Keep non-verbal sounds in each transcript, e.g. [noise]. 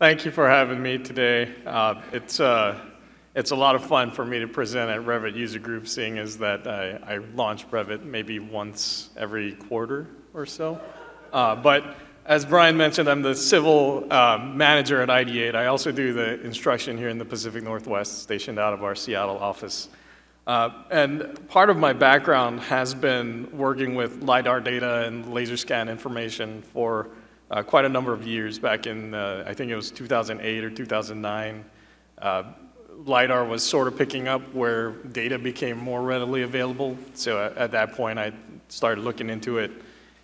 Thank you for having me today. Uh, it's, uh, it's a lot of fun for me to present at Revit User Group, seeing as that I, I launch Revit maybe once every quarter or so. Uh, but as Brian mentioned, I'm the civil uh, manager at Ideate. I also do the instruction here in the Pacific Northwest, stationed out of our Seattle office. Uh, and part of my background has been working with LiDAR data and laser scan information for uh, quite a number of years back in, uh, I think it was 2008 or 2009. Uh, LiDAR was sort of picking up where data became more readily available. So at, at that point, I started looking into it.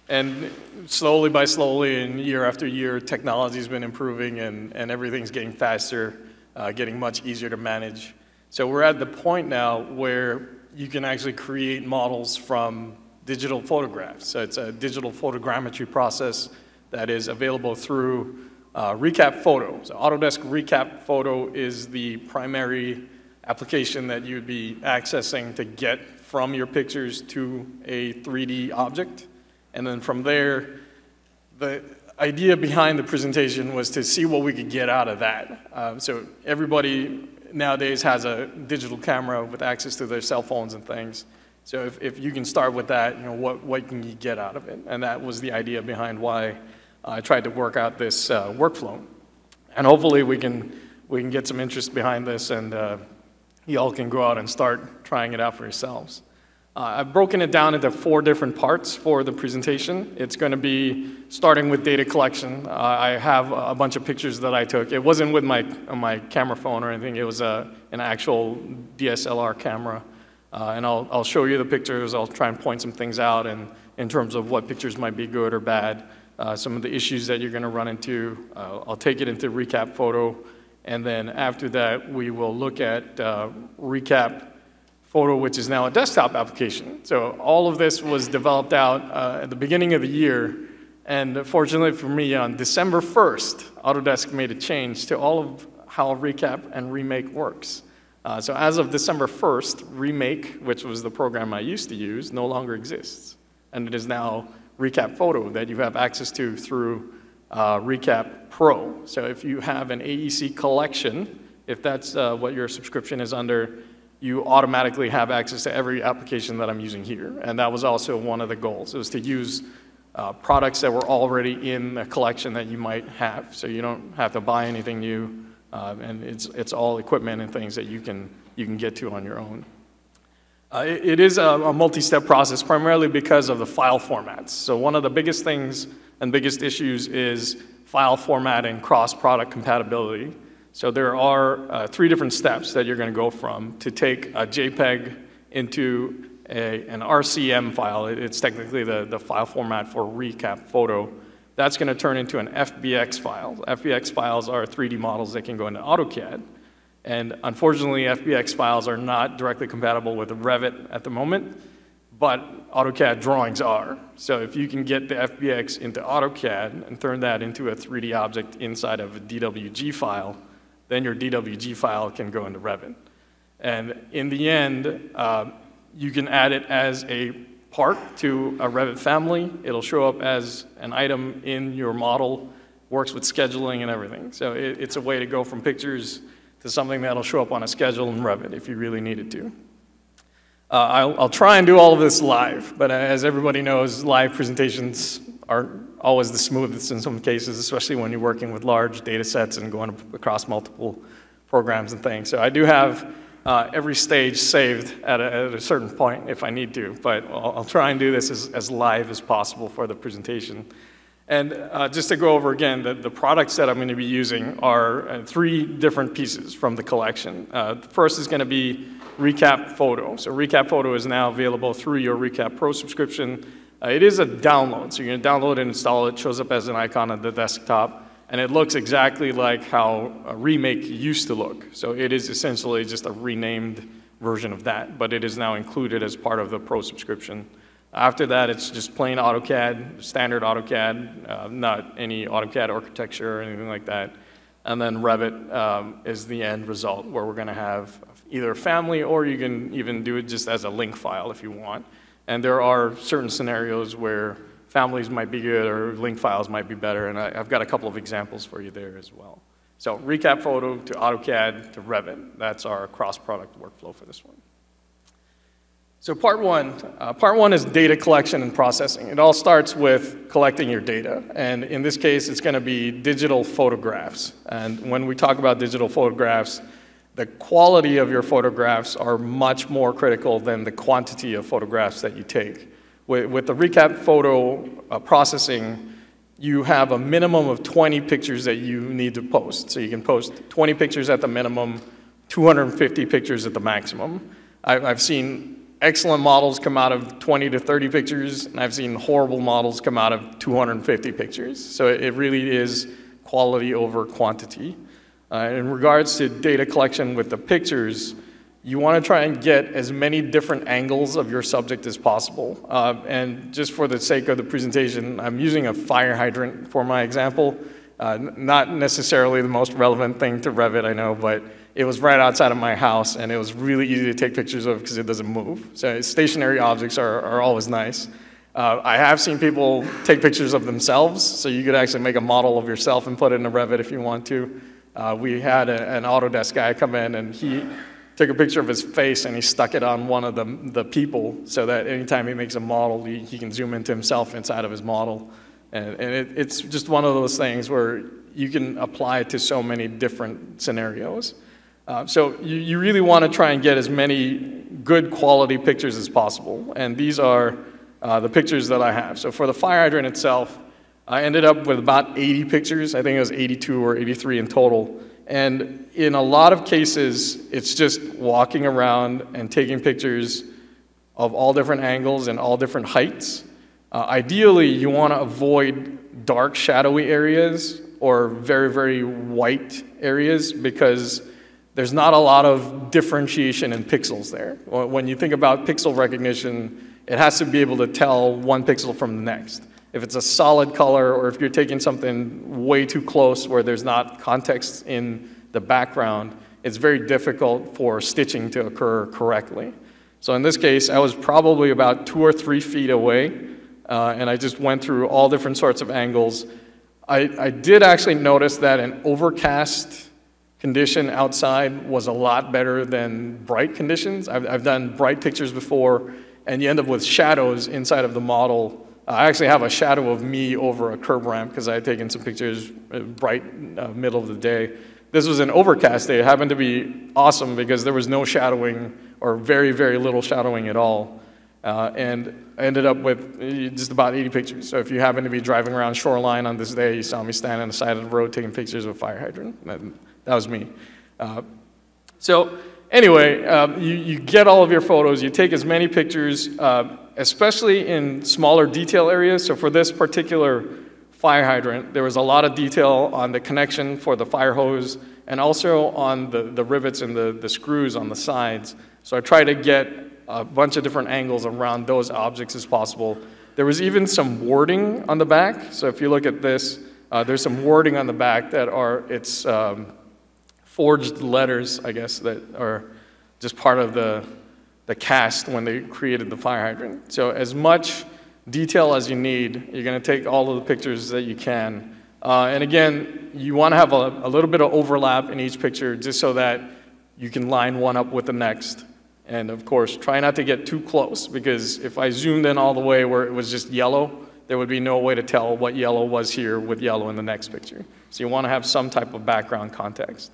And slowly by slowly and year after year, technology's been improving and, and everything's getting faster, uh, getting much easier to manage. So we're at the point now where you can actually create models from digital photographs. So it's a digital photogrammetry process that is available through uh, Recap Photo. So Autodesk Recap Photo is the primary application that you'd be accessing to get from your pictures to a 3D object. And then from there, the idea behind the presentation was to see what we could get out of that. Um, so everybody nowadays has a digital camera with access to their cell phones and things. So if, if you can start with that, you know, what, what can you get out of it? And that was the idea behind why I tried to work out this uh, workflow. And hopefully we can, we can get some interest behind this and uh, you all can go out and start trying it out for yourselves. Uh, I've broken it down into four different parts for the presentation. It's going to be starting with data collection. Uh, I have a bunch of pictures that I took. It wasn't with my, my camera phone or anything. It was uh, an actual DSLR camera. Uh, and I'll, I'll show you the pictures. I'll try and point some things out and in terms of what pictures might be good or bad, uh, some of the issues that you're going to run into. Uh, I'll take it into recap photo. And then after that, we will look at recap Photo, which is now a desktop application. So all of this was developed out uh, at the beginning of the year. And fortunately for me, on December 1st, Autodesk made a change to all of how Recap and Remake works. Uh, so as of December 1st, Remake, which was the program I used to use, no longer exists. And it is now Recap Photo that you have access to through uh, Recap Pro. So if you have an AEC collection, if that's uh, what your subscription is under, you automatically have access to every application that I'm using here. And that was also one of the goals, was to use uh, products that were already in the collection that you might have. So you don't have to buy anything new, uh, and it's, it's all equipment and things that you can, you can get to on your own. Uh, it, it is a, a multi-step process, primarily because of the file formats. So one of the biggest things and biggest issues is file formatting cross-product compatibility. So there are uh, three different steps that you're going to go from to take a JPEG into a, an RCM file. It's technically the, the file format for recap photo. That's going to turn into an FBX file. FBX files are 3D models that can go into AutoCAD. And unfortunately, FBX files are not directly compatible with Revit at the moment, but AutoCAD drawings are. So if you can get the FBX into AutoCAD and turn that into a 3D object inside of a DWG file, then your DWG file can go into Revit. And in the end, uh, you can add it as a part to a Revit family. It'll show up as an item in your model, works with scheduling and everything. So it, it's a way to go from pictures to something that'll show up on a schedule in Revit if you really needed to. Uh, I'll, I'll, try and do all of this live, but as everybody knows, live presentations aren't always the smoothest in some cases, especially when you're working with large data sets and going across multiple programs and things. So I do have uh, every stage saved at a, at a, certain point if I need to, but I'll, I'll try and do this as, as, live as possible for the presentation. And uh, just to go over again, the, the, products that I'm going to be using are uh, three different pieces from the collection. Uh, the first is going to be Recap Photo. So Recap Photo is now available through your Recap Pro subscription. Uh, it is a download, so you're going to download and install it. shows up as an icon on the desktop, and it looks exactly like how a remake used to look. So it is essentially just a renamed version of that, but it is now included as part of the Pro subscription. After that, it's just plain AutoCAD, standard AutoCAD, uh, not any AutoCAD architecture or anything like that. And then Revit um, is the end result, where we're going to have either a family or you can even do it just as a link file if you want. And there are certain scenarios where families might be good or link files might be better, and I, have got a couple of examples for you there as well. So recap photo to AutoCAD to Revit. That's our cross-product workflow for this one. So part one, uh, part one is data collection and processing. It all starts with collecting your data. And in this case, it's gonna be digital photographs. And when we talk about digital photographs, the quality of your photographs are much more critical than the quantity of photographs that you take. With, with the recap photo uh, processing, you have a minimum of 20 pictures that you need to post. So you can post 20 pictures at the minimum, 250 pictures at the maximum. I've, I've seen excellent models come out of 20 to 30 pictures, and I've seen horrible models come out of 250 pictures. So it, really is quality over quantity. Uh, in regards to data collection with the pictures, you want to try and get as many different angles of your subject as possible. Uh, and just for the sake of the presentation, I'm using a fire hydrant for my example. Uh, not necessarily the most relevant thing to Revit, I know, but it was right outside of my house and it was really easy to take pictures of because it doesn't move. So stationary objects are, are always nice. Uh, I have seen people take pictures of themselves, so you could actually make a model of yourself and put it in a Revit if you want to. Uh, we had a, an Autodesk guy come in and he took a picture of his face and he stuck it on one of the, the people so that anytime he makes a model, he, he can zoom into himself inside of his model. And, and it, it's just one of those things where you can apply it to so many different scenarios. Uh, so you, you really want to try and get as many good quality pictures as possible. And these are uh, the pictures that I have. So for the fire hydrant itself, I ended up with about 80 pictures. I think it was 82 or 83 in total. And in a lot of cases, it's just walking around and taking pictures of all different angles and all different heights. Uh, ideally, you want to avoid dark, shadowy areas or very, very white areas because there's not a lot of differentiation in pixels there. When you think about pixel recognition, it has to be able to tell one pixel from the next. If it's a solid color or if you're taking something way too close where there's not context in the background, it's very difficult for stitching to occur correctly. So in this case, I was probably about two or three feet away, uh, and I just went through all different sorts of angles. I, I did actually notice that an overcast condition outside was a lot better than bright conditions. I've, I've done bright pictures before, and you end up with shadows inside of the model I actually have a shadow of me over a curb ramp because I had taken some pictures uh, bright uh, middle of the day. This was an overcast day. It happened to be awesome because there was no shadowing or very, very little shadowing at all. Uh, and I ended up with uh, just about 80 pictures. So if you happen to be driving around Shoreline on this day, you saw me standing on the side of the road taking pictures of a fire hydrant. That, was me. Uh, so anyway, um, you, you get all of your photos, you take as many pictures, uh, especially in smaller detail areas. So for this particular fire hydrant, there was a lot of detail on the connection for the fire hose and also on the, the rivets and the, the screws on the sides. So I tried to get a bunch of different angles around those objects as possible. There was even some warding on the back. So if you look at this, uh, there's some warding on the back that are, it's um, forged letters, I guess, that are just part of the, the cast when they created the fire hydrant. So as much detail as you need, you're going to take all of the pictures that you can. Uh, and again, you want to have a, a little bit of overlap in each picture just so that you can line one up with the next. And of course, try not to get too close because if I zoomed in all the way where it was just yellow, there would be no way to tell what yellow was here with yellow in the next picture. So you want to have some type of background context.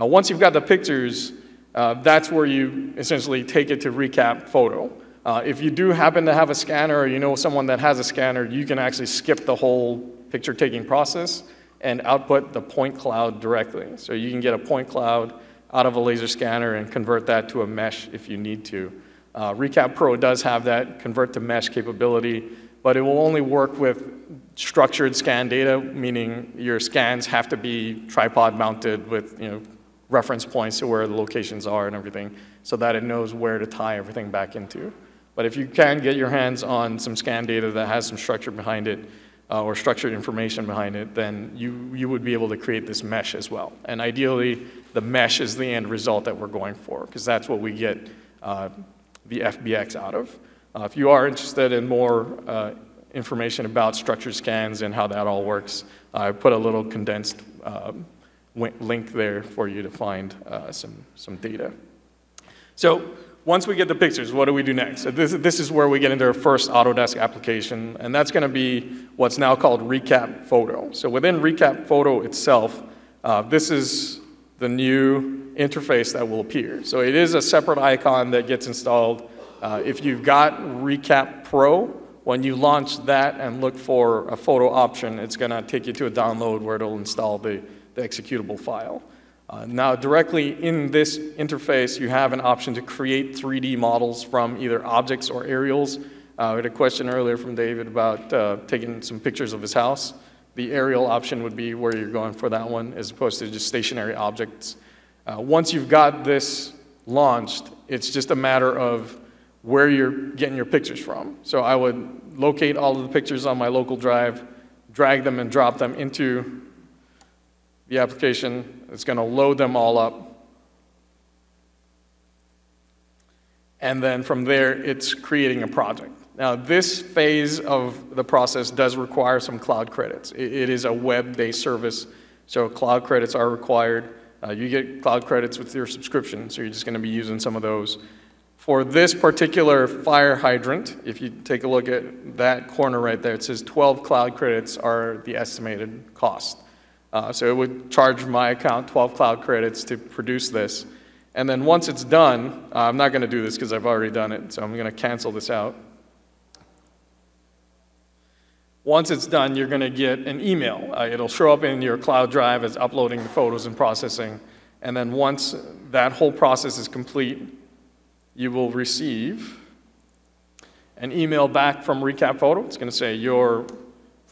Uh, once you've got the pictures, uh, that's where you essentially take it to recap photo. Uh, if you do happen to have a scanner or you know someone that has a scanner, you can actually skip the whole picture taking process and output the point cloud directly. So you can get a point cloud out of a laser scanner and convert that to a mesh if you need to. Uh, Recap Pro does have that convert to mesh capability, but it will only work with structured scan data, meaning your scans have to be tripod mounted with you know, reference points to where the locations are and everything so that it knows where to tie everything back into. But if you can get your hands on some scan data that has some structure behind it uh, or structured information behind it, then you, you would be able to create this mesh as well. And ideally, the mesh is the end result that we're going for because that's what we get uh, the FBX out of. Uh, if you are interested in more uh, information about structured scans and how that all works, I put a little condensed um, link there for you to find uh, some, some data. So once we get the pictures, what do we do next? This, this is where we get into our first Autodesk application, and that's going to be what's now called Recap Photo. So within Recap Photo itself, uh, this is the new interface that will appear. So it is a separate icon that gets installed. Uh, if you've got Recap Pro, when you launch that and look for a photo option, it's going to take you to a download where it'll install the, the executable file. Uh, now, directly in this interface, you have an option to create 3D models from either objects or aerials. Uh, we had a question earlier from David about uh, taking some pictures of his house. The aerial option would be where you're going for that one, as opposed to just stationary objects. Uh, once you've got this launched, it's just a matter of where you're getting your pictures from. So I would locate all of the pictures on my local drive, drag them and drop them into the application. It's going to load them all up. And then from there, it's creating a project. Now, this phase of the process does require some cloud credits. It, is a web-based service, so cloud credits are required. Uh, you get cloud credits with your subscription, so you're just going to be using some of those. For this particular fire hydrant, if you take a look at that corner right there, it says 12 cloud credits are the estimated cost. Uh, so it would charge my account 12 cloud credits to produce this. And then once it's done, uh, I'm not going to do this because I've already done it, so I'm going to cancel this out. Once it's done, you're going to get an email. Uh, it'll show up in your cloud drive as uploading the photos and processing. And then once that whole process is complete, you will receive an email back from Recap Photo. It's going to say your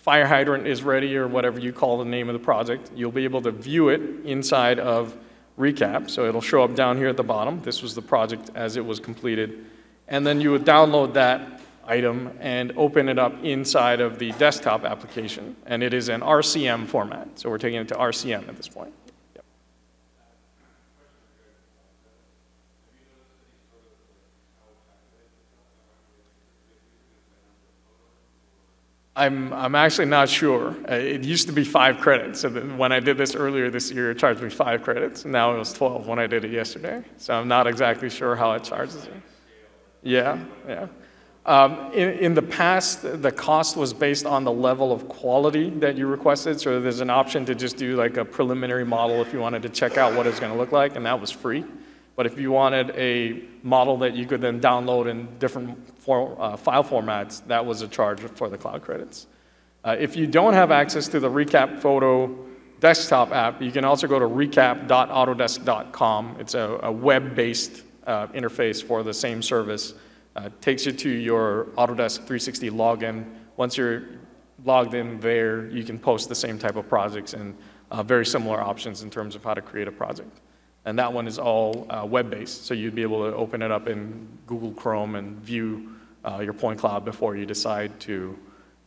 fire hydrant is ready or whatever you call the name of the project. You'll be able to view it inside of Recap. So it'll show up down here at the bottom. This was the project as it was completed. And then you would download that item and open it up inside of the desktop application. And it is an RCM format. So we're taking it to RCM at this point. I'm, I'm actually not sure. Uh, it used to be five credits. So when I did this earlier this year, it charged me five credits. Now it was 12 when I did it yesterday. So I'm not exactly sure how it charges it. Yeah, yeah. Um, in, in the past, the cost was based on the level of quality that you requested. So there's an option to just do like a preliminary model if you wanted to check out what it's going to look like, and that was free. But if you wanted a model that you could then download in different for, uh, file formats, that was a charge for the cloud credits. Uh, if you don't have access to the Recap Photo desktop app, you can also go to recap.autodesk.com. It's a, a web-based uh, interface for the same service. Uh, takes you to your Autodesk 360 login. Once you're logged in there, you can post the same type of projects and uh, very similar options in terms of how to create a project. And that one is all uh, web-based, so you'd be able to open it up in Google Chrome and view uh, your point cloud before you decide to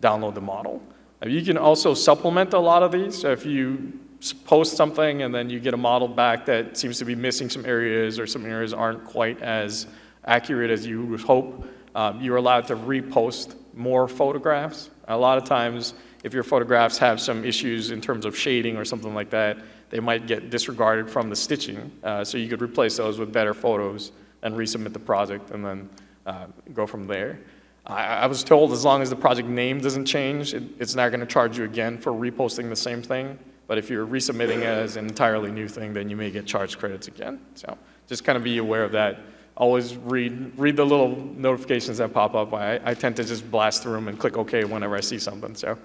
download the model. Uh, you can also supplement a lot of these. So if you post something and then you get a model back that seems to be missing some areas or some areas aren't quite as accurate as you would hope, um, you're allowed to repost more photographs. A lot of times, if your photographs have some issues in terms of shading or something like that, they might get disregarded from the stitching. Uh, so you could replace those with better photos and resubmit the project and then uh, go from there. I, I, was told as long as the project name doesn't change, it, it's not going to charge you again for reposting the same thing. But if you're resubmitting it as an entirely new thing, then you may get charged credits again. So just kind of be aware of that. Always read, read the little notifications that pop up. I, I tend to just blast through them and click OK whenever I see something. So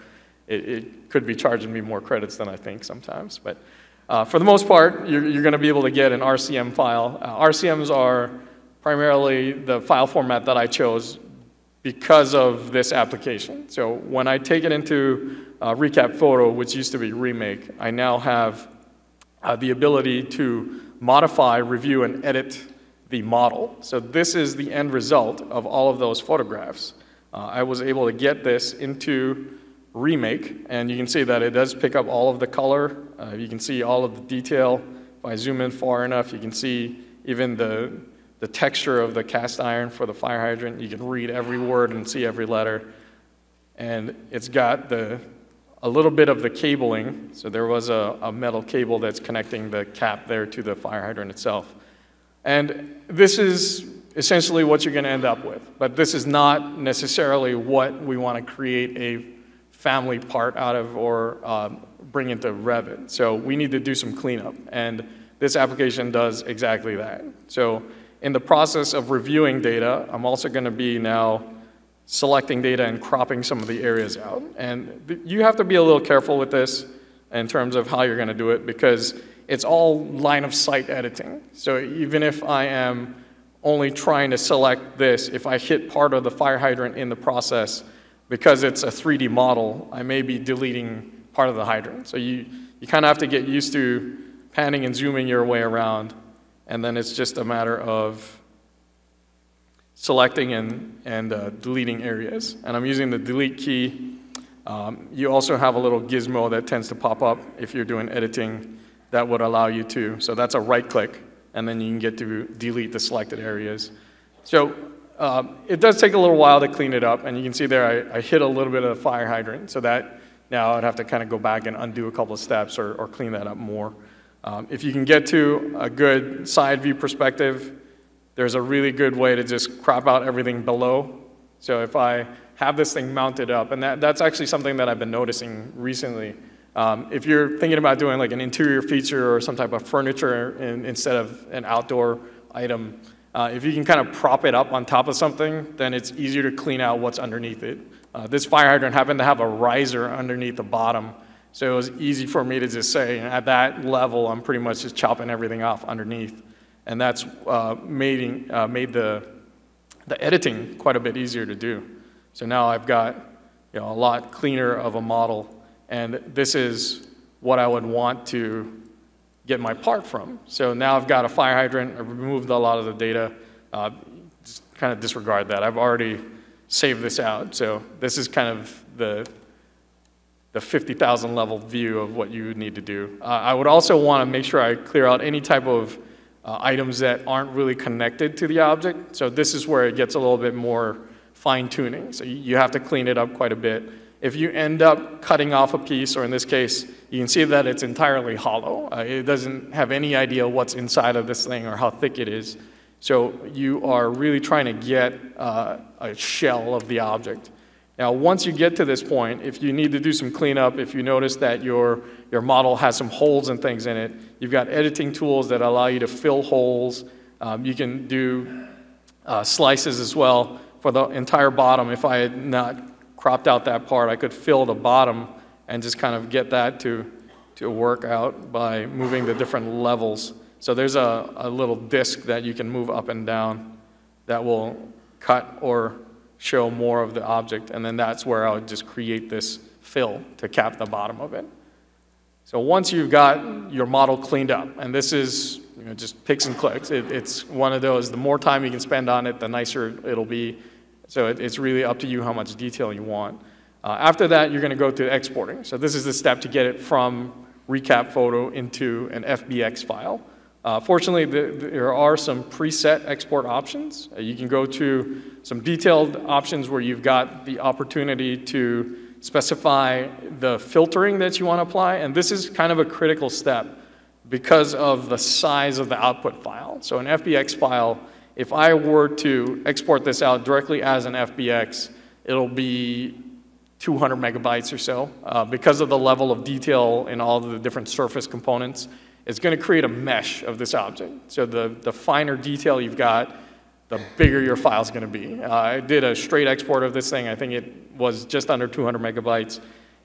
it, it could be charging me more credits than I think sometimes. But uh, for the most part, you're, you're going to be able to get an RCM file. Uh, RCMs are primarily the file format that I chose because of this application. So when I take it into uh, Recap Photo, which used to be Remake, I now have uh, the ability to modify, review, and edit the model. So this is the end result of all of those photographs. Uh, I was able to get this into remake, and you can see that it does pick up all of the color. Uh, you can see all of the detail. If I zoom in far enough, you can see even the, the texture of the cast iron for the fire hydrant. You can read every word and see every letter. And it's got the, a little bit of the cabling. So there was a, a metal cable that's connecting the cap there to the fire hydrant itself. And this is essentially what you're going to end up with. But this is not necessarily what we want to create a family part out of or um, bring into Revit. So we need to do some cleanup. And this application does exactly that. So in the process of reviewing data, I'm also going to be now selecting data and cropping some of the areas out. And you have to be a little careful with this in terms of how you're going to do it because it's all line of sight editing. So even if I am only trying to select this, if I hit part of the fire hydrant in the process, because it's a 3D model, I may be deleting part of the hydrant. So you, you kind of have to get used to panning and zooming your way around, and then it's just a matter of selecting and, and uh, deleting areas. And I'm using the delete key. Um, you also have a little gizmo that tends to pop up if you're doing editing that would allow you to. So that's a right click, and then you can get to delete the selected areas. So um, it does take a little while to clean it up, and you can see there I, I hit a little bit of the fire hydrant, so that now I'd have to kind of go back and undo a couple of steps or, or clean that up more. Um, if you can get to a good side view perspective, there's a really good way to just crop out everything below. So if I have this thing mounted up, and that, that's actually something that I've been noticing recently. Um, if you're thinking about doing like an interior feature or some type of furniture in, instead of an outdoor item, uh, if you can kind of prop it up on top of something, then it's easier to clean out what's underneath it. Uh, this fire hydrant happened to have a riser underneath the bottom, so it was easy for me to just say, at that level, I'm pretty much just chopping everything off underneath and that's uh, made, uh, made the, the editing quite a bit easier to do. So now I've got you know, a lot cleaner of a model, and this is what I would want to get my part from. So now I've got a fire hydrant, I've removed a lot of the data, uh, just kind of disregard that. I've already saved this out, so this is kind of the, the 50,000 level view of what you would need to do. Uh, I would also want to make sure I clear out any type of uh, items that aren't really connected to the object. So this is where it gets a little bit more fine tuning. So you have to clean it up quite a bit. If you end up cutting off a piece, or in this case, you can see that it's entirely hollow. Uh, it doesn't have any idea what's inside of this thing or how thick it is. So you are really trying to get uh, a shell of the object. Now, once you get to this point, if you need to do some cleanup, if you notice that your, your model has some holes and things in it, you've got editing tools that allow you to fill holes. Um, you can do uh, slices as well for the entire bottom. If I had not cropped out that part, I could fill the bottom and just kind of get that to, to work out by moving the different levels. So there's a, a little disc that you can move up and down that will cut or show more of the object, and then that's where I would just create this fill to cap the bottom of it. So once you've got your model cleaned up, and this is you know, just picks and clicks, it, it's one of those, the more time you can spend on it, the nicer it'll be. So it, it's really up to you how much detail you want. Uh, after that, you're going to go to exporting. So this is the step to get it from recap photo into an FBX file. Uh, fortunately, the, there are some preset export options. Uh, you can go to some detailed options where you've got the opportunity to specify the filtering that you want to apply, and this is kind of a critical step because of the size of the output file. So an FBX file, if I were to export this out directly as an FBX, it'll be 200 megabytes or so. Uh, because of the level of detail in all the different surface components, it's going to create a mesh of this object. So the, the finer detail you've got, the bigger your file is going to be. Uh, I did a straight export of this thing. I think it was just under 200 megabytes.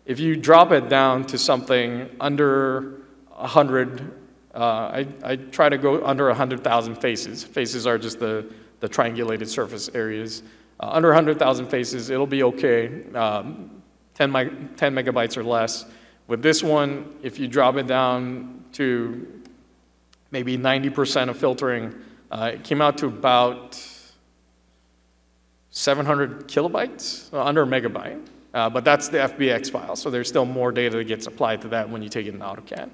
If you drop it down to something under 100, uh, I, I try to go under 100,000 faces. Faces are just the, the triangulated surface areas. Uh, under 100,000 faces, it'll be okay. Um, 10, 10 megabytes or less. With this one, if you drop it down to maybe 90% of filtering. Uh, it came out to about 700 kilobytes, uh, under a megabyte. Uh, but that's the FBX file, so there's still more data that gets applied to that when you take it in AutoCAD.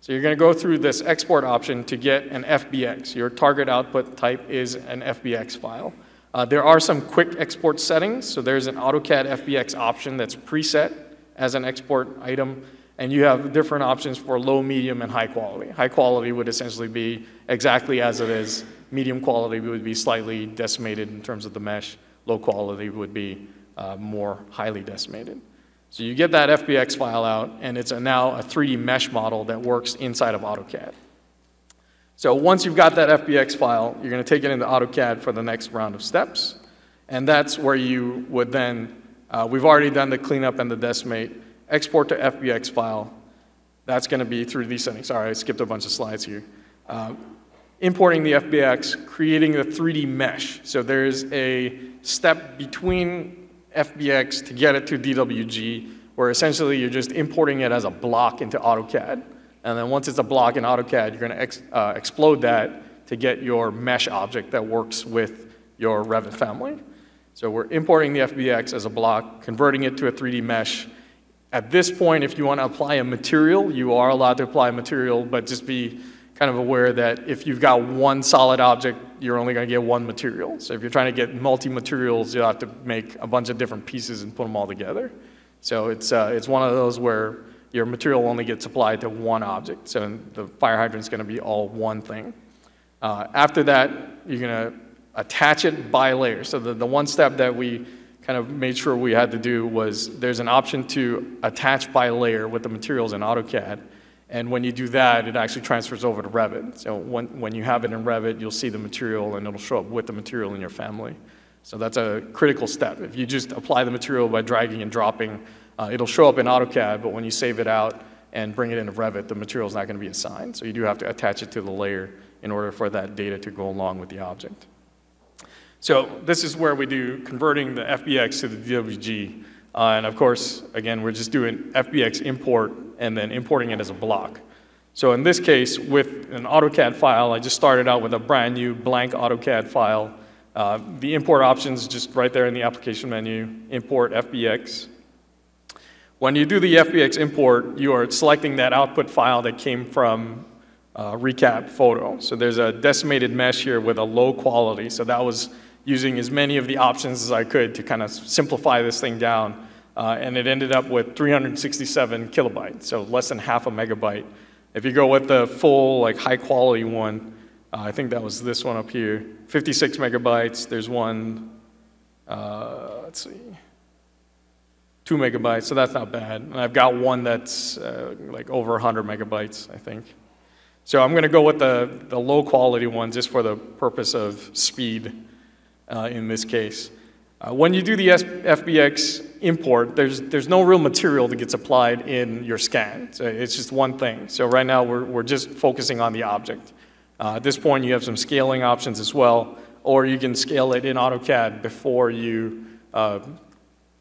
So you're going to go through this export option to get an FBX. Your target output type is an FBX file. Uh, there are some quick export settings. So there's an AutoCAD FBX option that's preset as an export item, and you have different options for low, medium, and high quality. High quality would essentially be exactly as it is. Medium quality would be slightly decimated in terms of the mesh. Low quality would be uh, more highly decimated. So you get that FBX file out, and it's a, now a 3D mesh model that works inside of AutoCAD. So once you've got that FBX file, you're going to take it into AutoCAD for the next round of steps. And that's where you would then, uh, we've already done the cleanup and the decimate, export to FBX file. That's going to be through these settings. Sorry, I skipped a bunch of slides here. Uh, importing the FBX, creating the 3D mesh. So there's a step between FBX to get it to DWG, where essentially you're just importing it as a block into AutoCAD. And then once it's a block in AutoCAD, you're going to ex uh, explode that to get your mesh object that works with your Revit family. So we're importing the FBX as a block, converting it to a 3D mesh. At this point, if you want to apply a material, you are allowed to apply a material, but just be kind of aware that if you've got one solid object, you're only going to get one material. So if you're trying to get multi-materials, you'll have to make a bunch of different pieces and put them all together. So it's, uh, it's one of those where your material only gets applied to one object. So the fire hydrant is going to be all one thing. Uh, after that, you're going to attach it by layer. So the, the one step that we kind of made sure we had to do was there's an option to attach by layer with the materials in AutoCAD. And when you do that, it actually transfers over to Revit. So when, when you have it in Revit, you'll see the material and it'll show up with the material in your family. So that's a critical step. If you just apply the material by dragging and dropping, uh, it'll show up in AutoCAD, but when you save it out and bring it into Revit, the material is not going to be assigned. So you do have to attach it to the layer in order for that data to go along with the object. So this is where we do converting the FBX to the DWG. Uh, and of course, again, we're just doing FBX import and then importing it as a block. So in this case, with an AutoCAD file, I just started out with a brand new blank AutoCAD file. Uh, the import options just right there in the application menu, import FBX. When you do the FBX import, you are selecting that output file that came from uh, recap photo. So there's a decimated mesh here with a low quality. So that was using as many of the options as I could to kind of simplify this thing down. Uh, and it ended up with 367 kilobytes, so less than half a megabyte. If you go with the full, like high quality one, uh, I think that was this one up here, 56 megabytes. There's one, uh, let's see, two megabytes, so that's not bad. And I've got one that's uh, like over 100 megabytes, I think. So I'm going to go with the, the low quality one just for the purpose of speed uh, in this case. Uh, when you do the FBX import, there's, there's no real material that gets applied in your scan. So it's just one thing. So right now we're, we're just focusing on the object. Uh, at this point you have some scaling options as well, or you can scale it in AutoCAD before you uh,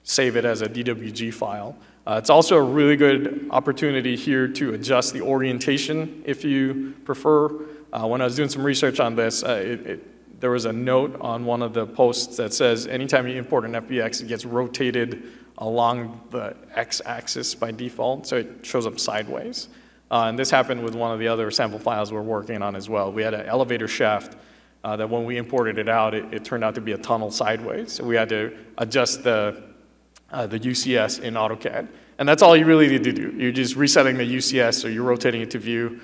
save it as a DWG file. Uh, it's also a really good opportunity here to adjust the orientation if you prefer. Uh, when I was doing some research on this, uh, it, it there was a note on one of the posts that says anytime you import an FBX, it gets rotated along the x-axis by default, so it shows up sideways. Uh, and this happened with one of the other sample files we're working on as well. We had an elevator shaft uh, that when we imported it out, it, it, turned out to be a tunnel sideways. So we had to adjust the, uh, the UCS in AutoCAD. And that's all you really need to do. You're just resetting the UCS, so you're rotating it to view,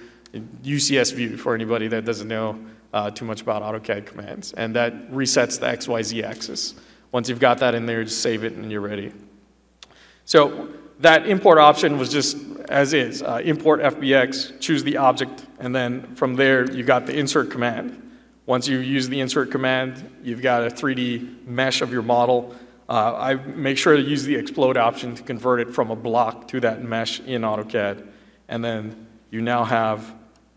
UCS view for anybody that doesn't know uh, too much about AutoCAD commands. And that resets the XYZ axis. Once you've got that in there, just save it and you're ready. So that import option was just as is. Uh, import FBX, choose the object, and then from there you got the insert command. Once you use the insert command, you've got a 3D mesh of your model. Uh, I make sure to use the explode option to convert it from a block to that mesh in AutoCAD. And then you now have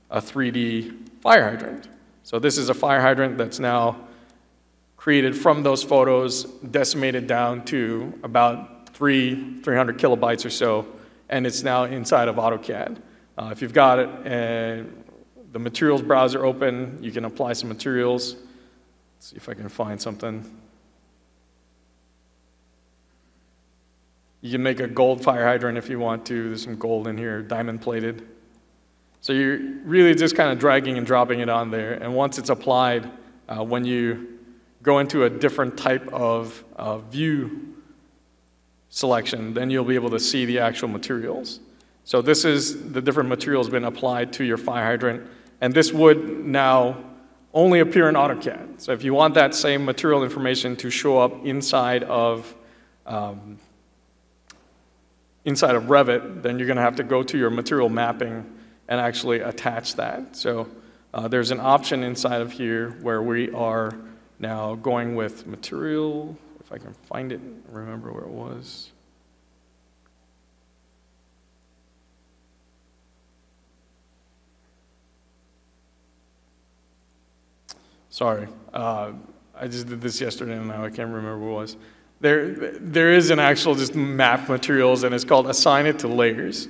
a 3D fire hydrant. So this is a fire hydrant that's now created from those photos, decimated down to about three, 300 kilobytes or so, and it's now inside of AutoCAD. Uh, if you've got it and the materials browser open, you can apply some materials. Let's see if I can find something. You can make a gold fire hydrant if you want to. There's some gold in here, diamond plated. So you're really just kind of dragging and dropping it on there. And once it's applied, uh, when you go into a different type of uh, view selection, then you'll be able to see the actual materials. So this is the different materials been applied to your fire hydrant, and this would now only appear in AutoCAD. So if you want that same material information to show up inside of um, inside of Revit, then you're going to have to go to your material mapping and actually attach that. So uh, there's an option inside of here where we are now going with material, if I can find it, remember where it was. Sorry, uh, I just did this yesterday and now I can't remember what it was. There, there is an actual just map materials and it's called assign it to layers.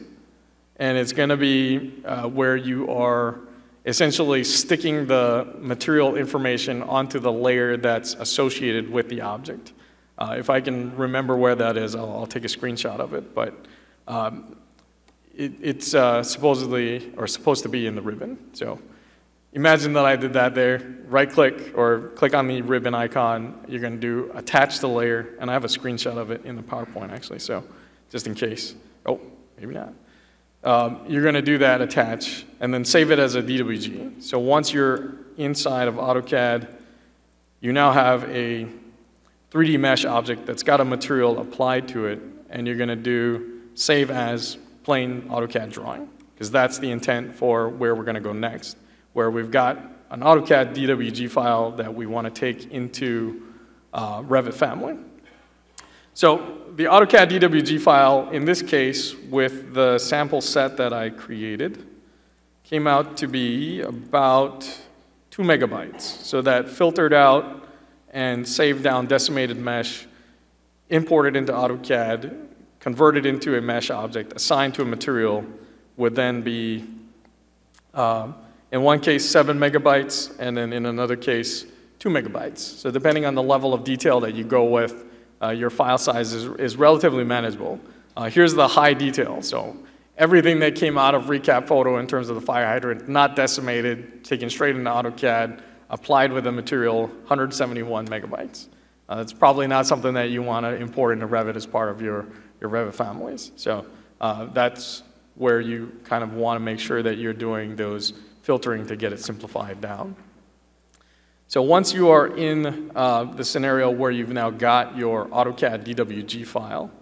And it's going to be uh, where you are essentially sticking the material information onto the layer that's associated with the object. Uh, if I can remember where that is, I'll, I'll take a screenshot of it. But um, it, it's uh, supposedly, or supposed to be in the ribbon. So imagine that I did that there. Right click or click on the ribbon icon. You're going to do attach the layer. And I have a screenshot of it in the PowerPoint actually, so just in case. Oh, maybe not. Um, you're going to do that attach and then save it as a DWG. So once you're inside of AutoCAD, you now have a 3D mesh object that's got a material applied to it, and you're going to do save as plain AutoCAD drawing, because that's the intent for where we're going to go next, where we've got an AutoCAD DWG file that we want to take into uh, Revit family. So the AutoCAD DWG file, in this case, with the sample set that I created, came out to be about two megabytes. So that filtered out and saved down decimated mesh, imported into AutoCAD, converted into a mesh object, assigned to a material, would then be, um, in one case, seven megabytes, and then in another case, two megabytes. So depending on the level of detail that you go with, uh, your file size is, is relatively manageable. Uh, here's the high detail. So everything that came out of recap photo in terms of the fire hydrant, not decimated, taken straight into AutoCAD, applied with the material, 171 megabytes. Uh, that's probably not something that you want to import into Revit as part of your, your Revit families. So uh, that's where you kind of want to make sure that you're doing those filtering to get it simplified down. So once you are in uh, the scenario where you've now got your AutoCAD DWG file,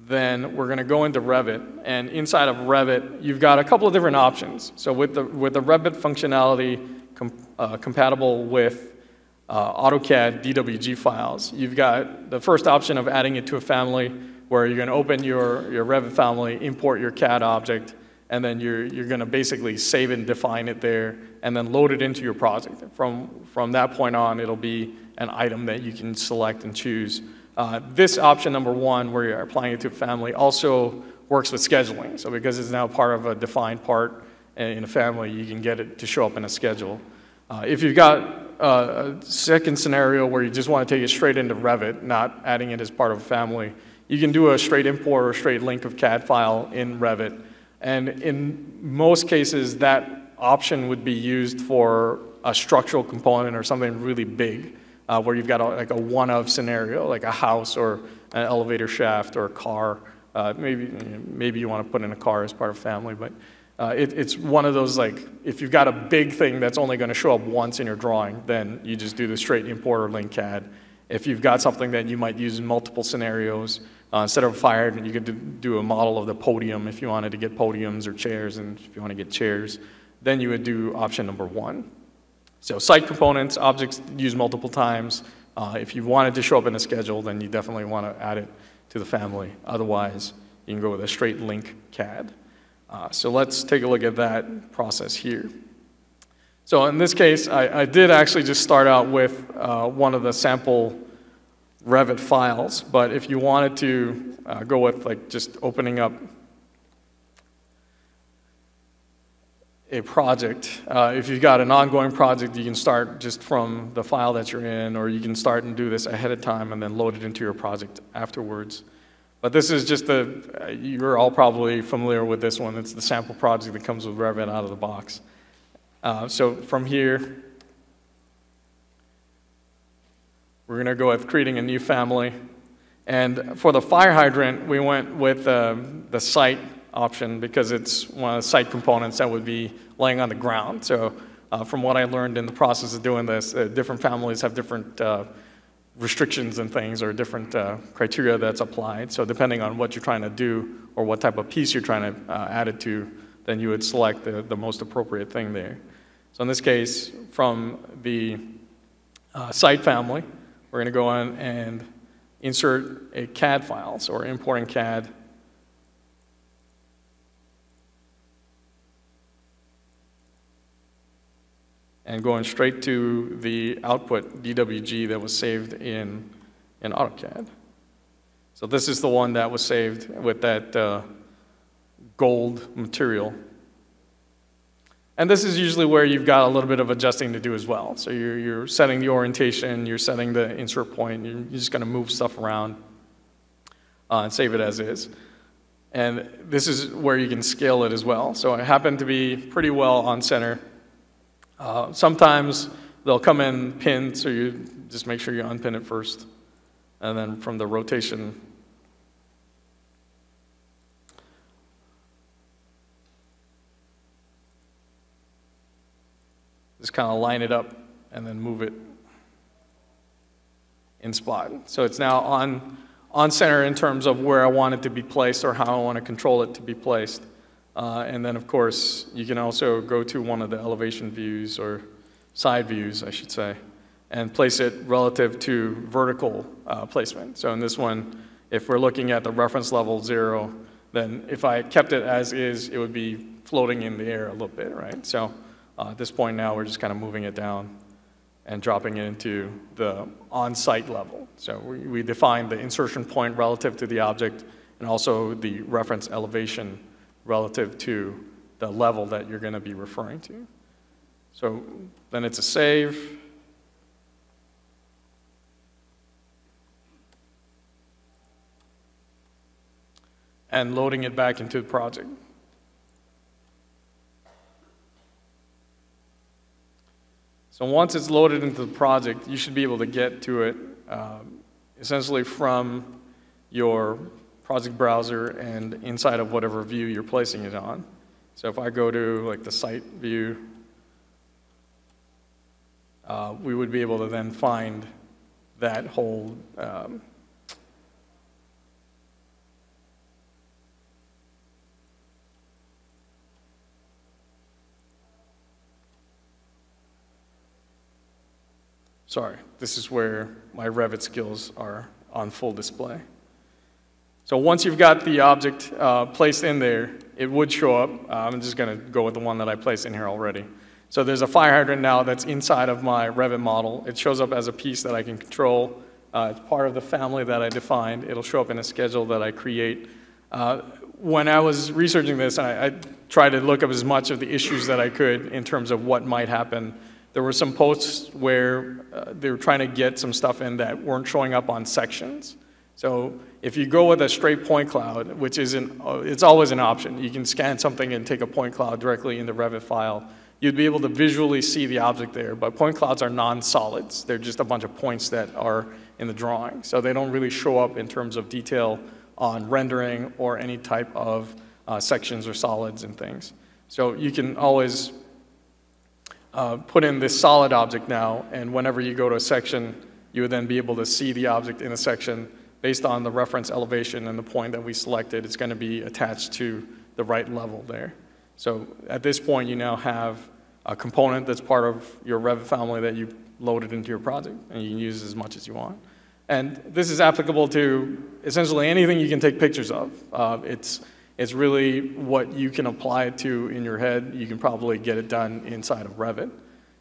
then we're going to go into Revit. And inside of Revit, you've got a couple of different options. So with the, with the Revit functionality com uh, compatible with uh, AutoCAD DWG files, you've got the first option of adding it to a family where you're going to open your, your Revit family, import your CAD object, and then you're, you're going to basically save and define it there and then load it into your project. From, from that point on, it'll be an item that you can select and choose. Uh, this option number one, where you're applying it to a family, also works with scheduling. So because it's now part of a defined part in a family, you can get it to show up in a schedule. Uh, if you've got a second scenario where you just want to take it straight into Revit, not adding it as part of a family, you can do a straight import or straight link of CAD file in Revit and in most cases, that option would be used for a structural component or something really big, uh, where you've got a, like a one-of scenario, like a house or an elevator shaft or a car. Uh, maybe, maybe you want to put in a car as part of family, but uh, it, it's one of those like, if you've got a big thing that's only going to show up once in your drawing, then you just do the straight import or link CAD. If you've got something that you might use in multiple scenarios, uh, instead of fire, you could do a model of the podium if you wanted to get podiums or chairs, and if you want to get chairs, then you would do option number one. So site components, objects used multiple times. Uh, if you wanted to show up in a schedule, then you definitely want to add it to the family. Otherwise, you can go with a straight link CAD. Uh, so let's take a look at that process here. So in this case, I, I did actually just start out with uh, one of the sample Revit files, but if you wanted to uh, go with like just opening up a project, uh, if you've got an ongoing project, you can start just from the file that you're in, or you can start and do this ahead of time and then load it into your project afterwards. But this is just the, you're all probably familiar with this one. It's the sample project that comes with Revit out of the box. Uh, so from here, we're going to go with creating a new family. And for the fire hydrant, we went with uh, the site option because it's one of the site components that would be laying on the ground. So uh, from what I learned in the process of doing this, uh, different families have different uh, restrictions and things or different uh, criteria that's applied. So depending on what you're trying to do or what type of piece you're trying to uh, add it to, then you would select the, the most appropriate thing there. So in this case, from the site family, we're going to go in and insert a CAD file, so we're importing CAD. And going straight to the output DWG that was saved in, in AutoCAD. So this is the one that was saved with that uh, gold material. And this is usually where you've got a little bit of adjusting to do as well. So you're, you're setting the orientation, you're setting the insert point, you're, just going to move stuff around uh, and save it as is. And this is where you can scale it as well. So it happened to be pretty well on center. Uh, sometimes they'll come in pinned, so you just make sure you unpin it first. And then from the rotation, just kind of line it up and then move it in spot. So it's now on, on center in terms of where I want it to be placed or how I want to control it to be placed. Uh, and then, of course, you can also go to one of the elevation views or side views, I should say, and place it relative to vertical uh, placement. So in this one, if we're looking at the reference level zero, then if I kept it as is, it would be floating in the air a little bit, right? So uh, at this point now, we're just kind of moving it down and dropping it into the on-site level. So we, we define the insertion point relative to the object and also the reference elevation relative to the level that you're going to be referring to. So then it's a save. And loading it back into the project. So once it's loaded into the project, you should be able to get to it um, essentially from your project browser and inside of whatever view you're placing it on. So if I go to like the site view, uh, we would be able to then find that whole um, Sorry, this is where my Revit skills are on full display. So once you've got the object uh, placed in there, it would show up. Uh, I'm just going to go with the one that I placed in here already. So there's a fire hydrant now that's inside of my Revit model. It shows up as a piece that I can control. Uh, it's part of the family that I defined. It'll show up in a schedule that I create. Uh, when I was researching this, I, I tried to look up as much of the issues that I could in terms of what might happen there were some posts where uh, they were trying to get some stuff in that weren't showing up on sections. So if you go with a straight point cloud, which isn't, uh, it's always an option. You can scan something and take a point cloud directly in the Revit file. You'd be able to visually see the object there, but point clouds are non-solids. They're just a bunch of points that are in the drawing. So they don't really show up in terms of detail on rendering or any type of uh, sections or solids and things. So you can always uh, put in this solid object now, and whenever you go to a section, you would then be able to see the object in a section based on the reference elevation and the point that we selected. It's going to be attached to the right level there. So at this point, you now have a component that's part of your Revit family that you loaded into your project, and you can use as much as you want. And this is applicable to essentially anything you can take pictures of. Uh, it's it's really what you can apply it to in your head. You can probably get it done inside of Revit.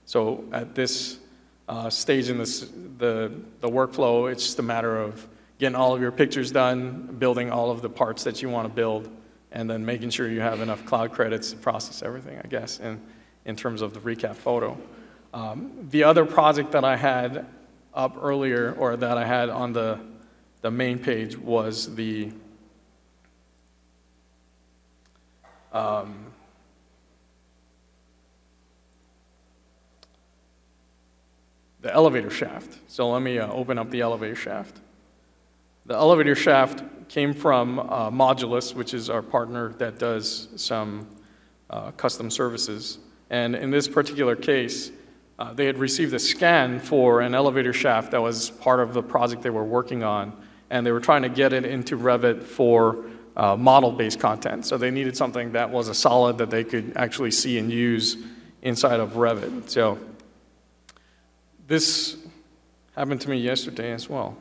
So at this uh, stage in this, the, the workflow, it's just a matter of getting all of your pictures done, building all of the parts that you want to build, and then making sure you have enough cloud credits to process everything, I guess, in, in terms of the recap photo. Um, the other project that I had up earlier, or that I had on the, the main page, was the Um, the elevator shaft. So let me uh, open up the elevator shaft. The elevator shaft came from uh, Modulus, which is our partner that does some uh, custom services. And in this particular case, uh, they had received a scan for an elevator shaft that was part of the project they were working on, and they were trying to get it into Revit for uh, model-based content. So they needed something that was a solid that they could actually see and use inside of Revit. So this happened to me yesterday as well.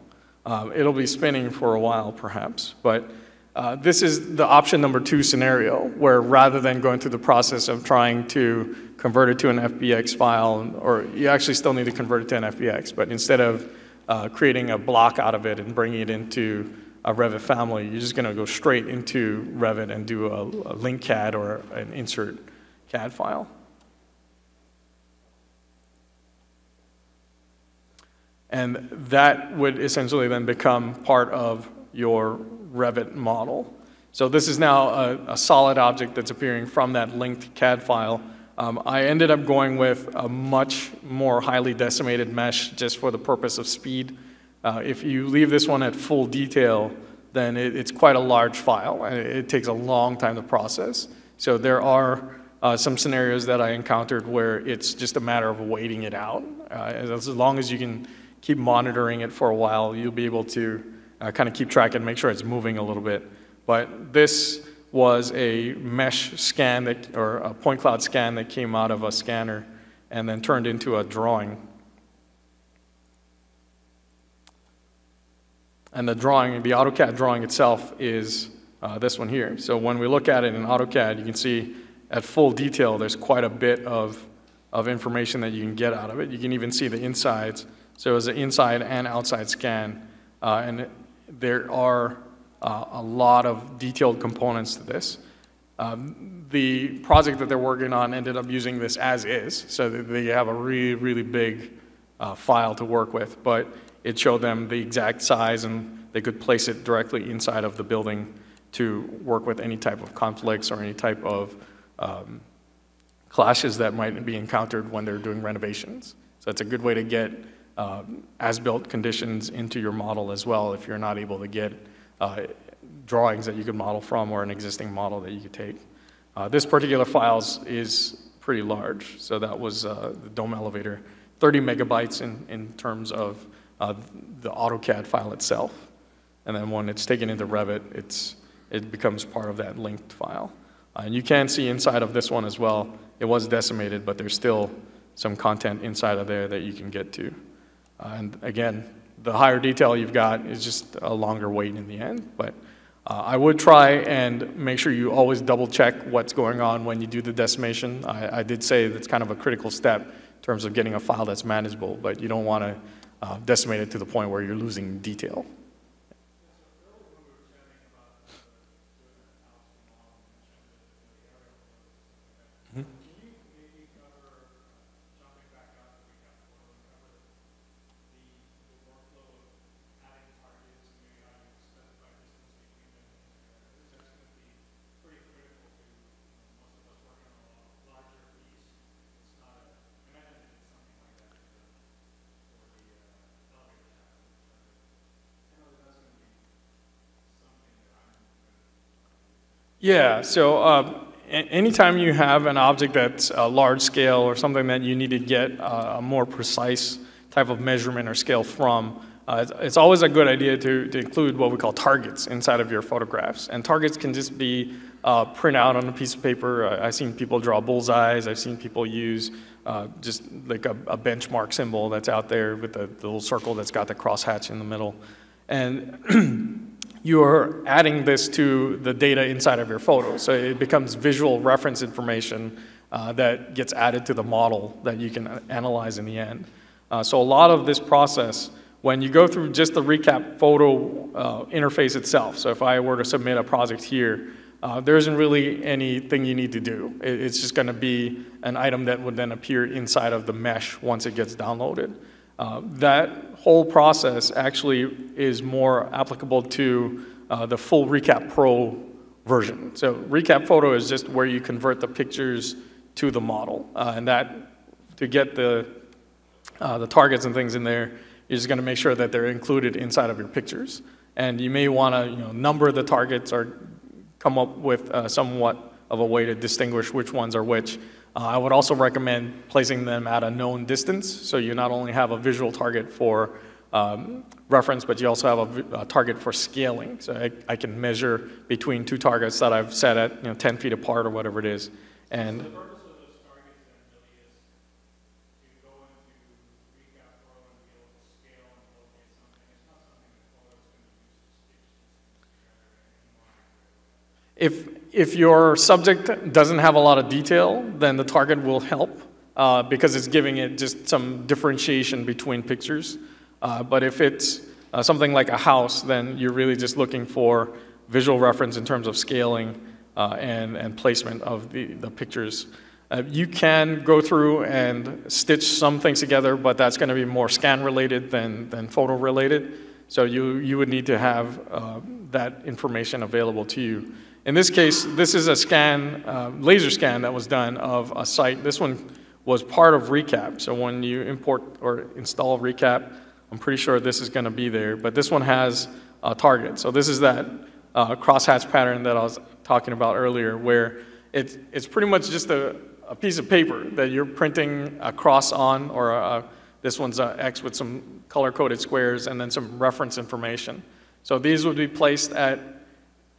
Um, it'll be spinning for a while, perhaps, but uh, this is the option number two scenario, where rather than going through the process of trying to convert it to an FBX file, or you actually still need to convert it to an FBX, but instead of uh, creating a block out of it and bringing it into a Revit family, you're just going to go straight into Revit and do a, a link CAD or an insert CAD file. And that would essentially then become part of your Revit model. So this is now a, a solid object that's appearing from that linked CAD file. Um, I ended up going with a much more highly decimated mesh just for the purpose of speed. Uh, if you leave this one at full detail, then it, it's quite a large file, and it, it, takes a long time to process. So there are uh, some scenarios that I encountered where it's just a matter of waiting it out. Uh, as long as you can keep monitoring it for a while, you'll be able to uh, kind of keep track and make sure it's moving a little bit. But this was a mesh scan that, or a point cloud scan that came out of a scanner and then turned into a drawing. And the drawing, the AutoCAD drawing itself is uh, this one here. So when we look at it in AutoCAD, you can see at full detail, there's quite a bit of, of information that you can get out of it. You can even see the insides. So it was an inside and outside scan. Uh, and there are uh, a lot of detailed components to this. Um, the project that they're working on ended up using this as is, so they have a really, really big uh, file to work with, but it showed them the exact size and they could place it directly inside of the building to work with any type of conflicts or any type of um, clashes that might be encountered when they're doing renovations. So it's a good way to get um, as-built conditions into your model as well if you're not able to get uh, drawings that you could model from or an existing model that you could take. Uh, this particular file is pretty large, so that was uh, the dome elevator, 30 megabytes in, in terms of uh, the AutoCAD file itself. And then when it's taken into Revit, it's, it becomes part of that linked file. Uh, and you can see inside of this one as well, it was decimated, but there's still some content inside of there that you can get to. Uh, and again, the higher detail you've got is just a longer wait in the end. But uh, I would try and make sure you always double check what's going on when you do the decimation. I, I did say that's kind of a critical step in terms of getting a file that's manageable, but you don't want to uh, decimate it to the point where you're losing detail. Yeah, so uh, anytime you have an object that's a large scale or something that you need to get a more precise type of measurement or scale from, uh, it's, it's, always a good idea to, to, include what we call targets inside of your photographs. And targets can just be uh, print out on a piece of paper. I've seen people draw bullseyes. I've seen people use uh, just like a, a, benchmark symbol that's out there with the, the little circle that's got the crosshatch in the middle. And [clears throat] you're adding this to the data inside of your photo. So it becomes visual reference information uh, that gets added to the model that you can analyze in the end. Uh, so a lot of this process, when you go through just the recap photo uh, interface itself, so if I were to submit a project here, uh, there isn't really anything you need to do. It, it's just going to be an item that would then appear inside of the mesh once it gets downloaded. Uh, that whole process actually is more applicable to uh, the full Recap Pro version. So Recap Photo is just where you convert the pictures to the model. Uh, and that, to get the, uh, the targets and things in there, you're just going to make sure that they're included inside of your pictures. And you may want to you know, number the targets or come up with uh, somewhat of a way to distinguish which ones are which. Uh, I would also recommend placing them at a known distance, so you not only have a visual target for um, reference, but you also have a, a target for scaling. So I, I, can measure between two targets that I've set at you know, 10 feet apart or whatever it is. And If, if your subject doesn't have a lot of detail, then the target will help uh, because it's giving it just some differentiation between pictures. Uh, but if it's uh, something like a house, then you're really just looking for visual reference in terms of scaling uh, and, and placement of the, the pictures. Uh, you can go through and stitch some things together, but that's going to be more scan related than, than photo related. So you, you would need to have uh, that information available to you. In this case, this is a scan, uh, laser scan that was done of a site. This one was part of ReCap. So when you import or install ReCap, I'm pretty sure this is going to be there. But this one has a target. So this is that uh, crosshatch pattern that I was talking about earlier, where it's, it's pretty much just a, a piece of paper that you're printing a cross on, or a, this one's a X with some color-coded squares and then some reference information. So these would be placed at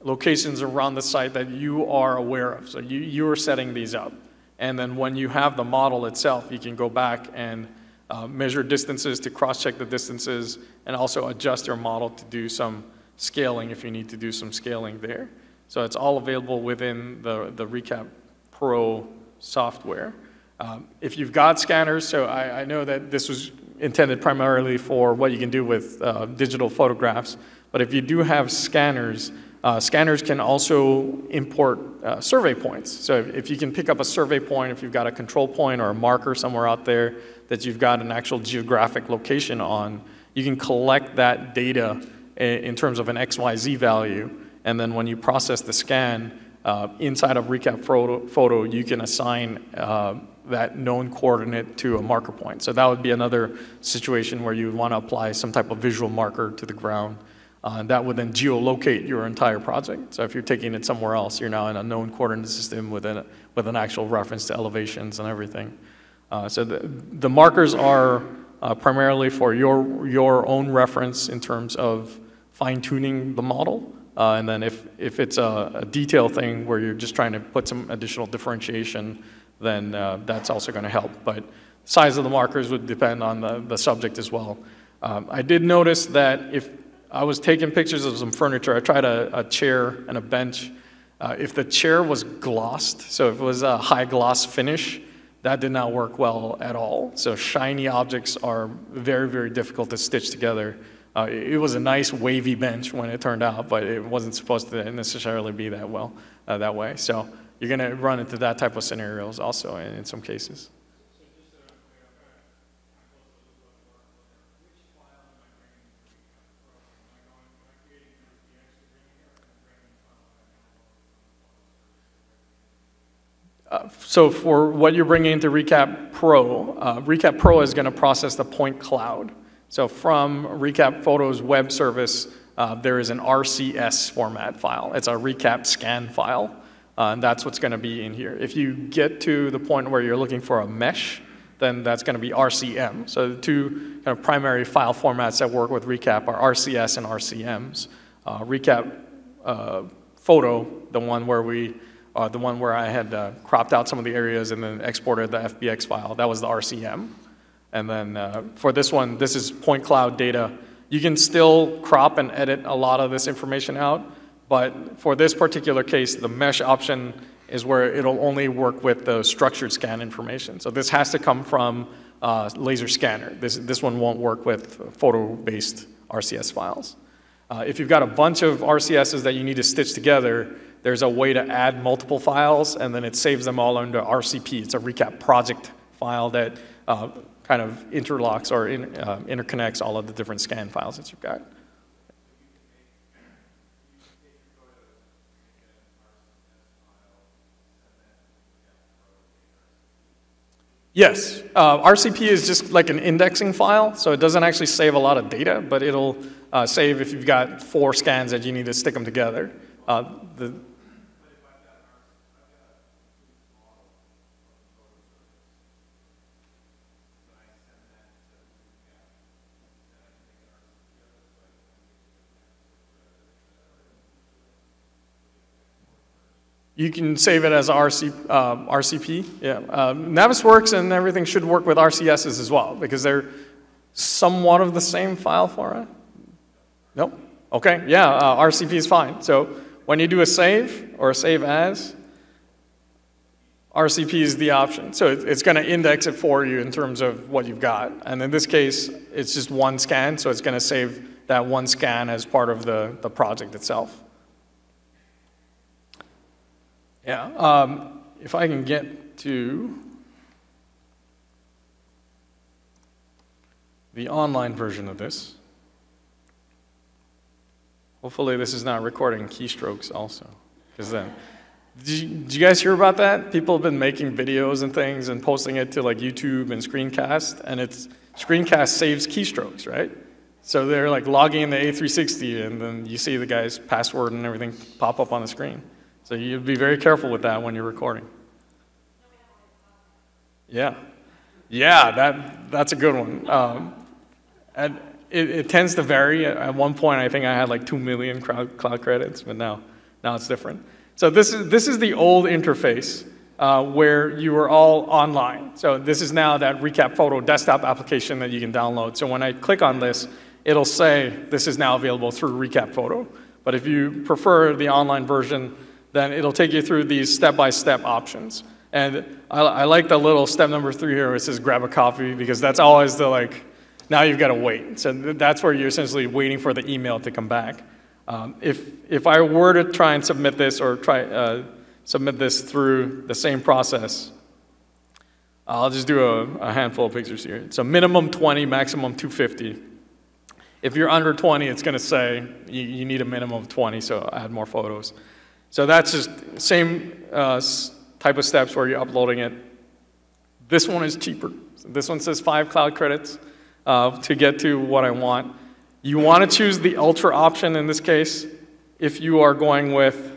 locations around the site that you are aware of. So you, you are setting these up. And then when you have the model itself, you can go back and uh, measure distances to cross-check the distances and also adjust your model to do some scaling if you need to do some scaling there. So it's all available within the, the ReCap Pro software. Um, if you've got scanners, so I, I, know that this was intended primarily for what you can do with uh, digital photographs, but if you do have scanners, uh, scanners can also import uh, survey points. So if, if, you can pick up a survey point, if you've got a control point or a marker somewhere out there that you've got an actual geographic location on, you can collect that data in, terms of an XYZ value. And then when you process the scan, uh, inside of ReCap photo, photo you can assign uh, that known coordinate to a marker point. So that would be another situation where you would want to apply some type of visual marker to the ground. Uh, that would then geolocate your entire project. So if you're taking it somewhere else, you're now in a known coordinate system with an, with an actual reference to elevations and everything. Uh, so the, the markers are uh, primarily for your, your own reference in terms of fine-tuning the model. Uh, and then if, if it's a, a, detail thing where you're just trying to put some additional differentiation, then uh, that's also going to help. But size of the markers would depend on the, the subject as well. Um, I did notice that if I was taking pictures of some furniture. I tried a, a chair and a bench. Uh, if the chair was glossed, so if it was a high gloss finish, that did not work well at all. So shiny objects are very, very difficult to stitch together. Uh, it was a nice wavy bench when it turned out, but it wasn't supposed to necessarily be that well uh, that way. So you're going to run into that type of scenarios also in, in some cases. Uh, so for what you're bringing into ReCap Pro, uh, ReCap Pro is going to process the point cloud. So from ReCap Photo's web service, uh, there is an RCS format file. It's a ReCap scan file, uh, and that's what's going to be in here. If you get to the point where you're looking for a mesh, then that's going to be RCM. So the two kind of primary file formats that work with ReCap are RCS and RCMs. Uh, ReCap Photo, the one where we uh, the one where I had uh, cropped out some of the areas and then exported the FBX file. That was the RCM. And then uh, for this one, this is point cloud data. You can still crop and edit a lot of this information out, but for this particular case, the mesh option is where it'll only work with the structured scan information. So this has to come from uh, laser scanner. This, this one won't work with photo-based RCS files. Uh, if you've got a bunch of RCSs that you need to stitch together, there's a way to add multiple files, and then it saves them all under RCP. It's a recap project file that uh, kind of interlocks or in, uh, interconnects all of the different scan files that you've got. Yes, uh, RCP is just like an indexing file, so it doesn't actually save a lot of data, but it'll uh, save if you've got four scans that you need to stick them together. Uh, the, You can save it as RC, uh, RCP. Yeah, uh, Navisworks and everything should work with RCSs as well because they're somewhat of the same file format. Nope. Okay. Yeah, uh, RCP is fine. So when you do a save or a save as, RCP is the option. So it's going to index it for you in terms of what you've got. And in this case, it's just one scan, so it's going to save that one scan as part of the, the project itself. Yeah, um, if I can get to the online version of this. Hopefully this is not recording keystrokes also. Because then, did you, did you, guys hear about that? People have been making videos and things and posting it to like YouTube and Screencast, and it's Screencast saves keystrokes, right? So they're like logging in the A360, and then you see the guy's password and everything pop up on the screen. So you'd be very careful with that when you're recording. Yeah. Yeah, that, that's a good one. Um, and it, it, tends to vary. At one point, I think I had like 2 million cloud, cloud credits, but now, now it's different. So this is, this is the old interface uh, where you were all online. So this is now that Recap Photo desktop application that you can download. So when I click on this, it'll say this is now available through Recap Photo. But if you prefer the online version, then it'll take you through these step-by-step -step options. And I, I, like the little step number three here where it says grab a coffee because that's always the like, now you've got to wait. So that's where you're essentially waiting for the email to come back. Um, if, if I were to try and submit this or try uh, submit this through the same process, I'll just do a, a handful of pictures here. So minimum 20, maximum 250. If you're under 20, it's going to say you, you need a minimum of 20, so add more photos. So that's just same uh, type of steps where you're uploading it. This one is cheaper. So this one says five cloud credits uh, to get to what I want. You want to choose the ultra option in this case if you are going with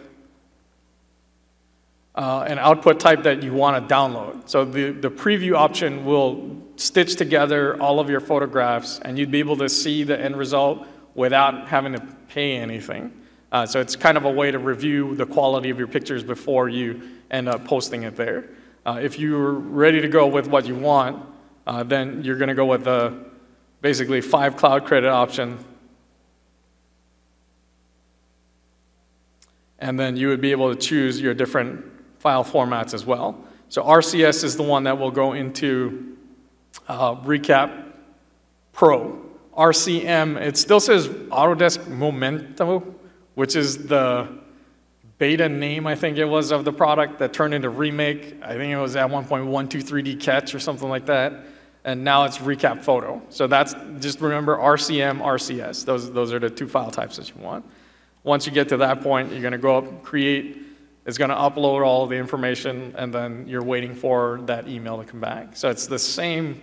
uh, an output type that you want to download. So the, the preview option will stitch together all of your photographs and you'd be able to see the end result without having to pay anything. Uh, so it's kind of a way to review the quality of your pictures before you end up posting it there. Uh, if you're ready to go with what you want, uh, then you're going to go with the basically five cloud credit option. And then you would be able to choose your different file formats as well. So RCS is the one that will go into uh, Recap Pro. RCM, it still says Autodesk Memento, which is the beta name, I think it was, of the product that turned into Remake. I think it was at one point 123D Catch or something like that. And now it's Recap Photo. So that's, just remember RCM, RCS. Those, those are the two file types that you want. Once you get to that point, you're going to go up, create, it's going to upload all the information, and then you're waiting for that email to come back. So it's the same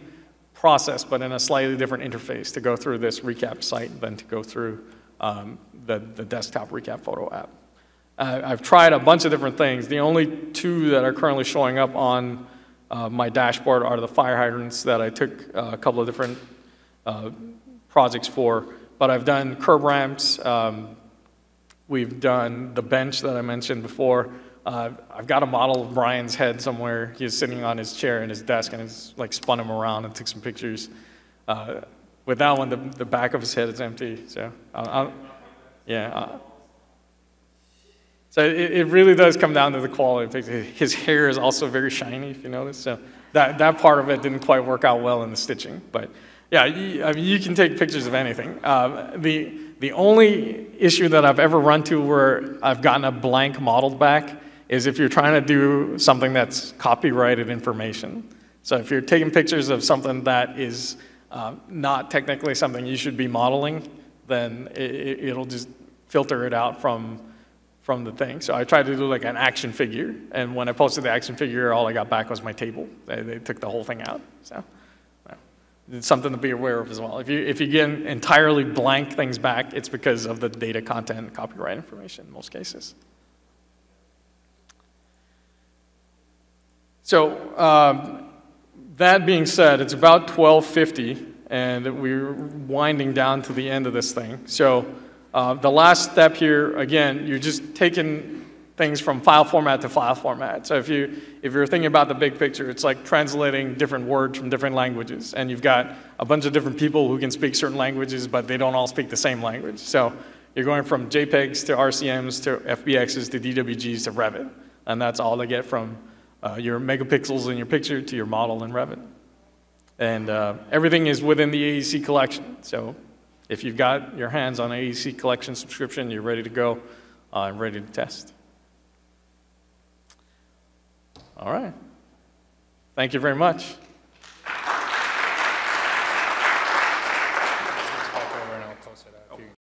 process, but in a slightly different interface to go through this recap site than to go through um, the, the desktop recap photo app. Uh, I've tried a bunch of different things. The only two that are currently showing up on uh, my dashboard are the fire hydrants that I took uh, a couple of different uh, projects for. But I've done curb ramps. Um, we've done the bench that I mentioned before. Uh, I've got a model of Brian's head somewhere. He's sitting on his chair in his desk, and it's like spun him around and took some pictures. Uh, with that one, the, the back of his head is empty. So, I'll, I'll, yeah. Uh, so it, it, really does come down to the quality. His hair is also very shiny, if you notice. So that, that part of it didn't quite work out well in the stitching. But yeah, you, I mean, you can take pictures of anything. Uh, the, the only issue that I've ever run to where I've gotten a blank model back is if you're trying to do something that's copyrighted information. So if you're taking pictures of something that is uh, not technically something you should be modeling, then it, will just filter it out from, from the thing. So I tried to do like an action figure, and when I posted the action figure, all I got back was my table. They, they took the whole thing out. So it's something to be aware of as well. If you if you get entirely blank things back, it's because of the data content copyright information in most cases. So um, that being said, it's about 1250, and we're winding down to the end of this thing. So uh, the last step here, again, you're just taking things from file format to file format. So if, you, if you're thinking about the big picture, it's like translating different words from different languages. And you've got a bunch of different people who can speak certain languages, but they don't all speak the same language. So you're going from JPEGs to RCMs to FBXs to DWGs to Revit. And that's all they get from uh, your megapixels in your picture to your model in Revit. And uh, everything is within the AEC collection. So if you've got your hands on AEC collection subscription, you're ready to go uh, and ready to test. All right. Thank you very much.